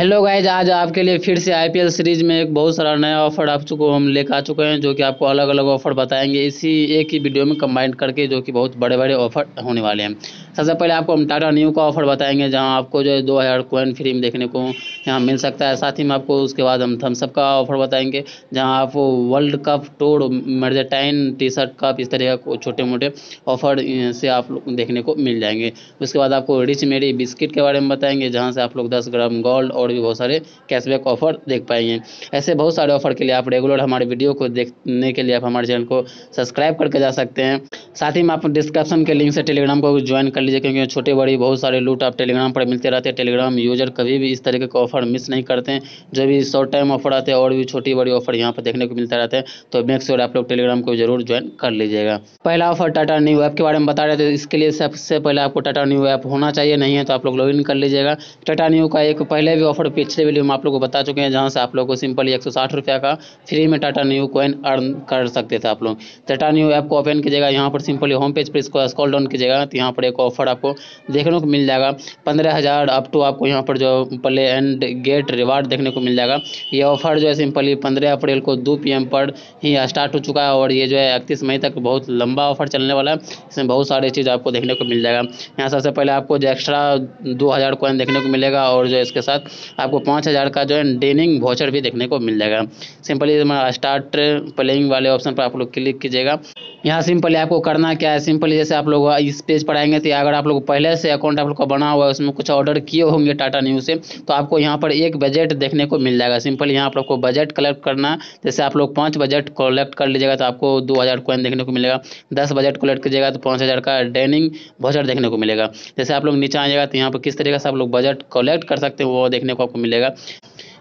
Hello guys आज आपके लिए फिर से आईपीएल सीरीज़ में एक बहुत सारा नया ऑफ़र आप चुको, हम लेकर आ चुके हैं, जो कि आपको अलग अलग ऑफ़र बताएँगे। इसी एक ही वीडियो में कंबाइंड करके, जो कि बहुत बड़े बड़े ऑफ़र होने वाले हैं। सबसे पहले आपको हम टाटा न्यू का ऑफ़र बताएँगे, जहाँ आपको जो है दो हज़ार कोइन फ्री में देखने को यहाँ मिल सकता है। साथ ही में आपको उसके बाद हम थम्सअप का ऑफ़र बताएँगे, जहाँ आप world cup tour, मर्जेटाइन T shirt cup इस तरह का छोटे मोटे ऑफ़र से आप लोग देखने को मिल जाएँगे। उसके बाद आपको रिच मेरी बिस्किट के बारे में बताएँगे, जहाँ से आप लोग दस ग्राम गोल्ड और भी बहुत सारे कैशबैक ऑफ़र देख पाएँगे। ऐसे बहुत सारे ऑफ़र के लिए आप रेगुलर हमारे वीडियो को देखने के लिए आप हमारे चैनल को सब्सक्राइब करके जा सकते हैं। साथ ही में आप डिस्क्रिप्शन के लिंक से टेलीग्राम को ज्वाइन कर लीजिए, क्योंकि छोटे बड़ी बहुत सारे लूट आप टेलीग्राम पर मिलते रहते हैं। टेलीग्राम यूज़र कभी भी इस तरीके के ऑफ़र मिस नहीं करते हैं। जो भी शॉर्ट टाइम ऑफ़र आते हैं और भी छोटी बड़ी ऑफ़र यहाँ पर देखने को मिलता रहता है तो मेक श्योर आप लोग टेलीग्राम को ज़रूर ज्वाइन कर लीजिएगा। पहला ऑफ़र टाटा न्यू ऐप के बारे में बता रहे थे, इसके लिए सबसे पहले आपको टाटा न्यू ऐप होना चाहिए, नहीं है तो आप लोग लॉग कर लीजिएगा। टाटा न्यू का एक पहले भी ऑफ़र पिछले वीडियो में आप लोग को बता चुके हैं, जहाँ से आप लोग को सिंपली एक सौ का फ्री में टाटा न्यू कोइन अर्न कर सकते थे आप लोग। टाटा न्यू ऐप को ओपन कीजिएगा, यहाँ पर सिंपली होम पेज पर इसको स्कॉल डाउन कीजिएगा तो यहाँ पर एक ऑफ़र आपको देखने को मिल जाएगा। पंद्रह हज़ार अप टू आपको यहाँ पर जो प्ले एंड गेट रिवार्ड देखने को मिल जाएगा। ये ऑफ़र जो है सिंपली पंद्रह अप्रैल को दो पी पर ही स्टार्ट हो चुका है और ये जो है इकतीस मई तक बहुत लंबा ऑफ़र चलने वाला है। इसमें बहुत सारी चीज़ आपको देखने को मिल जाएगा। यहाँ सबसे पहले आपको जो एक्स्ट्रा दो हज़ार कॉइन देखने को मिलेगा और जो इसके साथ आपको पाँच हज़ार का जो है डेनिंग वॉचर भी देखने को मिल जाएगा। सिंपली स्टार्ट प्लेइंग वाले ऑप्शन पर आप लोग क्लिक कीजिएगा। यहाँ सिंपली आपको करना क्या है? सिंपली जैसे आप लोग इस पेज पर आएँगे तो अगर आप लोग पहले से अकाउंट आप लोग का बना हुआ है, उसमें कुछ ऑर्डर किए होंगे टाटा न्यूज़ से तो आपको यहाँ पर एक बजट देखने को मिल जाएगा। सिंपल यहाँ आप लोग को बजट कलेक्ट करना जैसे आप लोग पाँच बजट कलेक्ट कर लीजिएगा तो आपको दो हज़ार कॉइन देखने को मिलेगा। दस बजट कलेक्ट कीजिएगा तो पाँच हज़ार का डेनिंग वॉचर देखने को मिलेगा। जैसे आप लोग नीचे आइएगा तो यहाँ पर किस तरीके से आप लोग बजट कलेक्ट कर सकते हैं, वो देखने को आपको मिलेगा।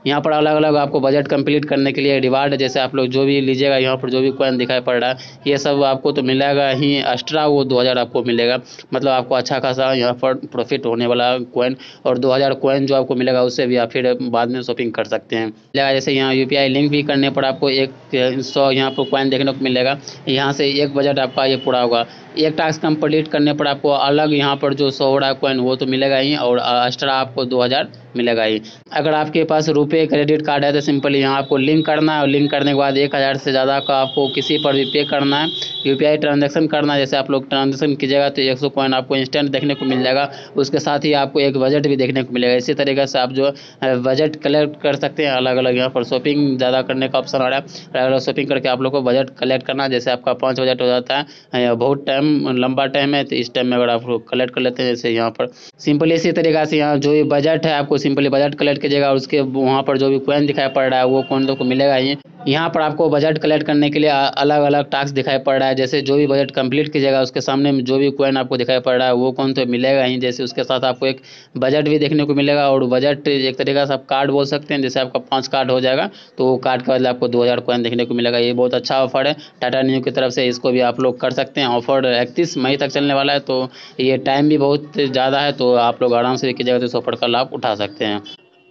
यहाँ पर अलग अलग आपको बजट कंप्लीट करने के लिए रिवार्ड जैसे आप लोग जो भी लीजिएगा, यहाँ पर जो भी कॉइन दिखाई पड़ रहा है, ये सब आपको तो मिलेगा ही एक्स्ट्रा वो दो हज़ार आपको मिलेगा। मतलब आपको अच्छा खासा यहाँ पर प्रॉफिट होने वाला कॉइन और दो हज़ार कॉइन जो आपको मिलेगा, उससे भी आप फिर बाद में शॉपिंग कर सकते हैं। मिलेगा जैसे यहाँ यू लिंक भी करने पर आपको एक सौ यहाँ पर कॉइन देखने को मिलेगा। यहाँ से एक बजट आपका ये पूरा होगा। एक टास्क कंप्लीट करने पर आपको अलग यहाँ पर जो सौ रहा कॉइन वो तो मिलेगा ही और एक्स्ट्रा आपको दो हज़ार मिलेगा ही। अगर आपके पास रुपए क्रेडिट कार्ड है तो सिंपली यहाँ आपको लिंक करना है और लिंक करने के बाद एक हज़ार से ज़्यादा का आपको किसी पर भी पे करना है यू ट्रांजेक्शन करना है। जैसे आप लोग ट्रांजेक्शन कीजिएगा तो एक सौ कॉइन आपको इंस्टेंट देखने को मिल जाएगा, उसके साथ ही आपको एक बजट भी देखने को मिलेगा। इसी तरीके से आप जो बजट कलेक्ट कर सकते हैं अलग अलग यहाँ पर। शॉपिंग ज़्यादा करने का ऑप्शन आ रहा है। अलग अलग शॉपिंग करके आप लोग को बजट कलेक्ट करना जैसे आपका पाँच बजट हो जाता है बहुत टाइम लंबा टाइम है तो इस टाइम में अगर आप लोग कलेक्ट कर लेते हैं, जैसे यहाँ पर सिंपली इसी तरीका से यहाँ जो भी बजट है, आपको सिंपली बजट कलेक्ट कीजिएगा, और उसके वहाँ पर जो भी कॉइन दिखाई पड़ रहा है, वो कॉइन तो को मिलेगा ही। यहाँ पर आपको बजट कलेक्ट करने के लिए अलग अलग टास्क दिखाई पड़ रहा है। जैसे जो भी बजट कंप्लीट कीजिएगा उसके सामने जो भी कॉइन आपको दिखाई पड़ रहा है, वो कौन तो मिलेगा ही। जैसे उसके साथ आपको एक बजट भी देखने को मिलेगा और बजट एक तरीका से आप कार्ड बोल सकते हैं। जैसे आपका पाँच कार्ड हो जाएगा तो वो कार्ड के बदले आपको दो हज़ार कॉइन देखने को मिलेगा। ये बहुत अच्छा ऑफ़र है। टाटा न्यू की तरफ़ से इसको भी आप लोग कर सकते हैं। ऑफ़र इकतीस मई तक चलने वाला है तो ये टाइम भी बहुत ज़्यादा है तो आप लोग आराम से कीजिएगा तो इस ऑफ़र का लाभ उठा सकते हैं।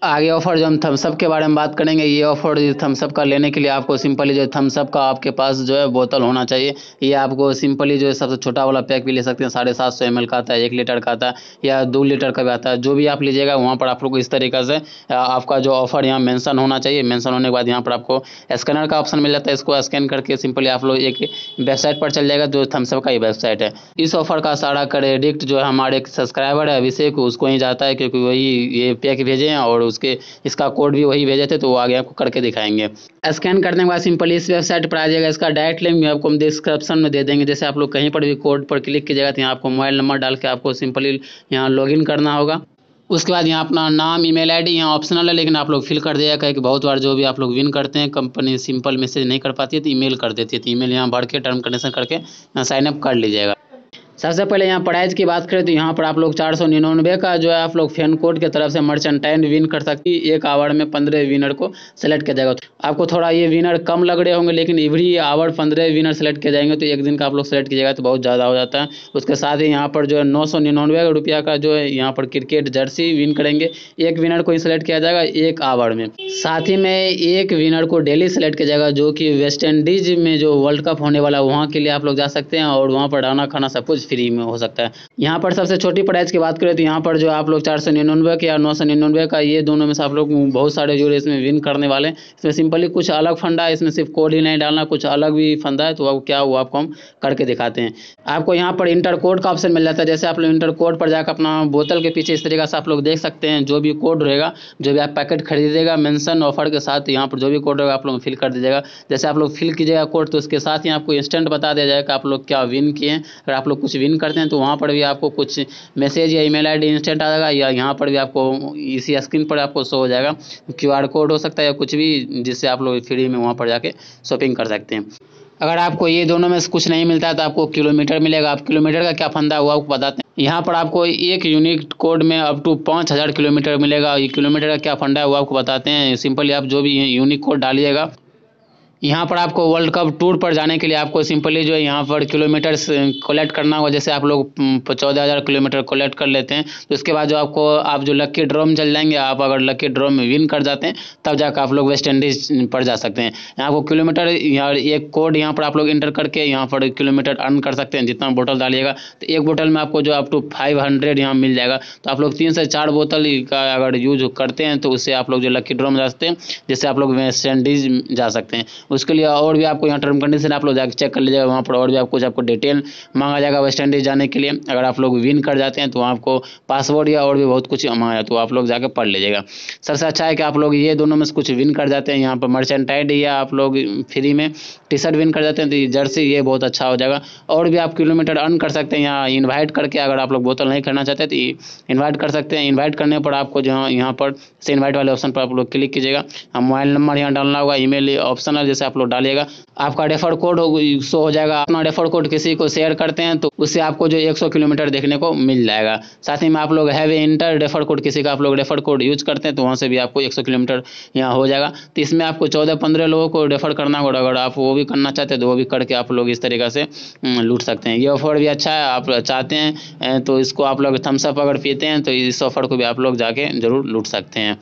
आगे ऑफ़र जो हम थम्सअप के बारे में बात करेंगे, ये ऑफ़र थम्सअप का लेने के लिए आपको सिंपली जो थम्सअप का आपके पास जो है बोतल होना चाहिए। ये आपको सिंपली जो है सबसे छोटा वाला पैक भी ले सकते हैं, साढ़े सात सौ एम का आता है, एक लीटर का आता है, या दो लीटर का भी आता है, जो भी आप लीजिएगा, वहाँ पर आप लोग इस तरीके से आपका जो ऑफ़र यहाँ मैंसन होना चाहिए। मैंसन होने के बाद यहाँ पर आपको स्कैनर का ऑप्शन मिल जाता है, इसको स्कैन करके सिंपली आप लोग एक वेबसाइट पर चल जाएगा, जो थम्सअप का ही वेबसाइट है। इस ऑफ़र का सारा क्रेडिट जो है हमारे सब्सक्राइबर है, अभिषेक, उसको ही जाता है, क्योंकि वही ये पैक भेजे और उसके इसका कोड भी वही भेजे थे तो वो आगे आपको करके दिखाएँगे। स्कैन करने के बाद सिंपल इस वेबसाइट पर आ जाएगा, इसका डायरेक्ट लिंक भी आपको हम डिस्क्रिप्शन में दे देंगे। जैसे आप लोग कहीं पर भी कोड पर क्लिक कीजिएगा तो यहाँ आपको मोबाइल नंबर डाल के आपको सिंपली यहाँ लॉगिन करना होगा। उसके बाद यहाँ अपना नाम ईमेल आईडी यहाँ ऑप्शनल है, लेकिन आप लोग फिल कर दिया कहे कि बहुत बार जो भी आप लोग विन करते हैं कंपनी सिंपल मैसेज नहीं कर पाती है तो ईमेल कर देती है। तो ईमेल यहाँ भर के टर्म कंडीशन करके यहाँ साइनअप कर लीजिएगा। सबसे पहले यहाँ प्राइस की बात करें तो यहाँ पर आप लोग चार सौ निन्यानवे का जो है आप लोग फ़ैन कोड की तरफ़ से मर्चेंटाइन विन कर सकती है। एक आवर में पंद्रह विनर को सेलेक्ट किया जाएगा। आपको थोड़ा ये विनर कम लग रहे होंगे, लेकिन एवरी आवर पंद्रह विनर सेलेक्ट किए जाएँगे तो एक दिन का आप लोग सेलेक्ट किया जाएगा तो बहुत ज़्यादा हो जाता है। उसके साथ ही यहाँ पर जो है नौ सौ निन्यानवे रुपया का जो है यहाँ पर क्रिकेट जर्सी विन करेंगे। एक विनर को ही सेलेक्ट किया जाएगा एक आवर में। साथ ही में एक विनर को डेली सेलेक्ट किया जाएगा, जो कि वेस्ट इंडीज में जो वर्ल्ड कप होने वाला है, वहाँ के लिए आप लोग जा सकते हैं और वहाँ पर डाना खाना सब कुछ फ्री में हो सकता है। यहाँ पर सबसे छोटी प्राइस की बात करें तो यहाँ पर जो आप लोग चार सौ निन्यानवे का या नौ सौ निन्यानवे का ये दोनों में से आप लोग बहुत सारे जो है इसमें विन करने वाले हैं। इसमें सिंपली कुछ अलग फंडा है, इसमें सिर्फ़ कोड ही नहीं डालना, कुछ अलग भी फंदा है तो अब क्या वो आपको हम करके दिखाते हैं। आपको यहाँ पर इंटर कोड का ऑप्शन मिल जाता है। जैसे आप लोग इंटर कोड पर जाकर अपना बोतल के पीछे इस तरीके से आप लोग देख सकते हैं, जो भी कोड रहेगा, जो भी आप पैकेट खरीदेगा मेंशन ऑफ़र के साथ यहाँ पर जो भी कोड रहेगा आप लोग फिल कर दीजिएगा। जैसे आप लोग फिल कीजिएगा कोड तो उसके साथ ही आपको इंस्टेंट बता दिया जाएगा आप लोग क्या विन किए अगर आप लोग कुछ विन करते हैं तो वहाँ पर भी आपको कुछ मैसेज या ईमेल आईडी इंस्टेंट आ जाएगा, या यहाँ पर भी आपको इसी स्क्रीन पर आपको शो हो जाएगा। क्यूआर कोड हो सकता है या कुछ भी, जिससे आप लोग फ्री में वहाँ पर जाके शॉपिंग कर सकते हैं। अगर आपको ये दोनों में से कुछ नहीं मिलता है तो आपको किलोमीटर मिलेगा। आप किलोमीटर का क्या फंदा हुआ आपको बताते हैं। यहाँ पर आपको एक यूनिक कोड में अप टू पाँच हज़ार किलोमीटर मिलेगा। ये किलोमीटर का क्या फंडा है वो आपको बताते हैं। सिंपली आप जो भी यूनिक कोड डालिएगा यहाँ पर आपको वर्ल्ड कप टूर पर जाने के लिए आपको सिंपली जो है यहाँ पर किलोमीटर कलेक्ट करना होगा। जैसे आप लोग चौदह हज़ार किलोमीटर कलेक्ट कर लेते हैं तो उसके बाद जो आपको, आप जो लक्की ड्रॉ में चल जाएँगे, आप अगर लक्की ड्रॉ में विन कर जाते हैं, तब जाकर आप लोग वेस्ट इंडीज़ पर जा सकते हैं। यहाँ को किलोमीटर यहाँ एक कोड यहाँ पर आप लोग इंटर करके यहाँ पर किलोमीटर अर्न कर सकते हैं, जितना बोतल डालिएगा। तो एक बोतल में आपको जो अप टू फाइव हंड्रेड यहाँ मिल जाएगा। तो आप लोग तीन से चार बोतल का अगर यूज़ करते हैं तो उससे आप लोग जो लक्की ड्रॉ में जा सकते हैं, जिससे आप लोग वेस्ट इंडीज़ जा सकते हैं। उसके लिए और भी आपको यहाँ टर्म कंडीशन आप लोग जाकर चेक कर लीजिएगा, वहाँ पर और भी आपको कुछ आपको डिटेल मांगा जाएगा वेस्ट इंडीज जाने के लिए। अगर आप लोग विन कर जाते हैं तो आपको पासवर्ड या और भी बहुत कुछ मांगा तो आप लोग जाकर पढ़ लीजिएगा। सबसे अच्छा है कि आप लोग ये दोनों में से कुछ विन कर जाते हैं। यहाँ पर मर्चेंटाइड या आप लोग फ्री में टी शर्ट विन कर जाते हैं तो जर्सी ये बहुत अच्छा हो जाएगा। और भी आप किलोमीटर अर्न कर सकते हैं, यहाँ इन्वाइट करके अगर आप लोग बोतल नहीं करना चाहते तो इन्वाइट कर सकते हैं। इन्वाइट करने पर आपको जो यहाँ पर से इन्वाइट वाले ऑप्शन पर आप लोग क्लिक कीजिएगा। मोबाइल नंबर यहाँ डालना होगा ईमेल ऑप्शन जैसे आप लोग डालिएगा। आपका रेफर कोड शो हो जाएगा। अपना रेफर कोड किसी को शेयर करते हैं तो उससे आपको जो 100 किलोमीटर देखने को मिल जाएगा। साथ ही में आप लोग हैव इंटर रेफर कोड किसी का आप लोग रेफर कोड यूज़ करते हैं तो वहाँ से भी आपको 100 किलोमीटर यहाँ हो जाएगा। तो इसमें आपको चौदह पंद्रह लोगों को रेफर करना होगा। अगर आप वो भी करना चाहते हैं तो वो भी करके आप लोग इस तरीके से लूट सकते हैं। ये ऑफ़र भी अच्छा है, आप चाहते हैं तो इसको आप लोग थम्सअप अगर पीते हैं तो इस ऑफ़र को भी आप लोग जाके ज़रूर लूट सकते हैं।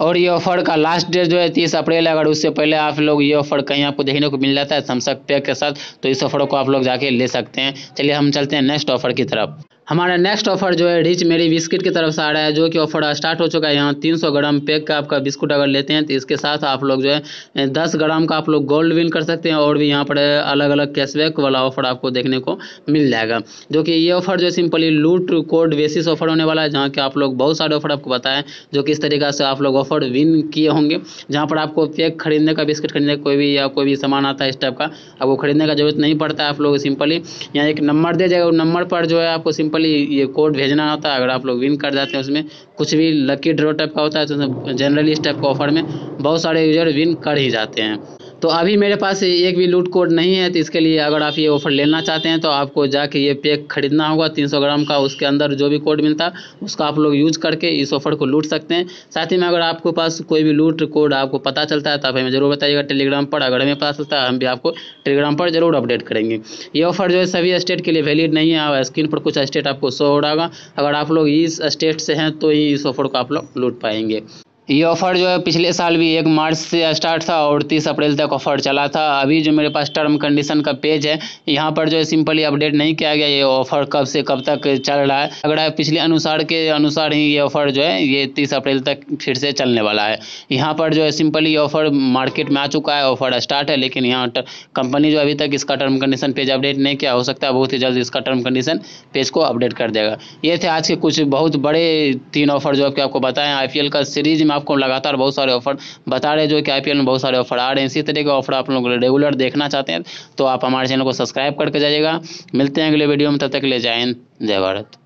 और ये ऑफ़र का लास्ट डेट जो है तीस अप्रैल है, अगर उससे पहले आप लोग ये ऑफ़र कहीं आपको देखने को मिल जाता है थम्सअप पैक के साथ तो इस ऑफ़र को आप लोग जाके ले सकते हैं। चलिए हम चलते हैं नेक्स्ट ऑफ़र की तरफ़। हमारा नेक्स्ट ऑफ़र जो है रिच मेरी बिस्किट की तरफ़ से आ रहा है, जो कि ऑफ़र स्टार्ट हो चुका है यहाँ, तीन सौ ग्राम पैक का आपका बिस्कुट अगर लेते हैं तो इसके साथ आप लोग जो है दस ग्राम का आप लोग गोल्ड विन कर सकते हैं, और भी यहाँ पर अलग अलग कैशबैक वाला ऑफ़र आपको देखने को मिल जाएगा। जो कि ये ऑफ़र जो है सिंपली लूट कोड बेसिस ऑफ़र होने वाला है, जहाँ के आप लोग बहुत सारे ऑफ़र आपको बताएँ, जो कि इस तरीके से आप लोग ऑफ़र विन किए होंगे। जहाँ पर आपको पैक खरीदने का बिस्किट खरीदने का कोई भी या कोई भी सामान आता है इस टाइप का, आपको खरीदने का ज़रूरत नहीं पड़ता आप लोग सिंपली यहाँ एक नंबर दे जाएगा नंबर पर जो है, आपको सिंपली ये कोड भेजना होता है, अगर आप लोग विन कर जाते हैं उसमें, कुछ भी लकी ड्रॉ टाइप का होता है तो जनरली इस टाइप के ऑफ़र में बहुत सारे यूज़र विन कर ही जाते हैं। तो अभी मेरे पास एक भी लूट कोड नहीं है तो इसके लिए अगर आप ये ऑफ़र लेना चाहते हैं तो आपको जाके ये पैक खरीदना होगा 300 ग्राम का, उसके अंदर जो भी कोड मिलता है उसका आप लोग यूज़ करके इस ऑफ़र को लूट सकते हैं। साथ ही में अगर आपके पास कोई भी लूट कोड आपको पता चलता है तो आप हमें ज़रूर बताइएगा, टेलीग्राम पर, अगर हमें पता चलता है, हम भी आपको टेलीग्राम पर ज़रूर अपडेट करेंगे। ये ऑफ़र जो है सभी स्टेट के लिए वैलिड नहीं है, और स्क्रीन पर कुछ स्टेट आपको शो हो रहा होगा। अगर आप लोग इस स्टेट से हैं तो ही इस ऑफ़र को आप लोग लूट पाएँगे। ये ऑफ़र जो है पिछले साल भी एक मार्च से स्टार्ट था और तीस अप्रैल तक ऑफ़र चला था। अभी जो मेरे पास टर्म कंडीशन का पेज है, यहाँ पर जो है सिंपली अपडेट नहीं किया गया ये ऑफ़र कब से कब तक चल रहा है। अगर है पिछले अनुसार के अनुसार ही ये ऑफ़र जो है, ये तीस अप्रैल तक फिर से चलने वाला है। यहाँ पर जो है सिंपली ऑफ़र मार्केट में आ चुका है ऑफ़र स्टार्ट है, लेकिन यहाँ कंपनी जो अभी तक इसका टर्म कंडीशन पेज अपडेट नहीं किया, हो सकता है बहुत ही जल्द इसका टर्म कंडीशन पेज को अपडेट कर देगा। ये थे आज के कुछ बहुत बड़े तीन ऑफ़र जो आपके आपको बताएँ आईपीएल का सीरीज़ में आपको लगातार बहुत सारे ऑफ़र बता रहे जो कि आईपीएल में बहुत सारे ऑफ़र आ रहे हैं। इसी तरह के ऑफ़र आप लोग रेगुलर देखना चाहते हैं तो आप हमारे चैनल को सब्सक्राइब करके जाइएगा। मिलते हैं अगले वीडियो में, तब तक ले जाए जय भारत।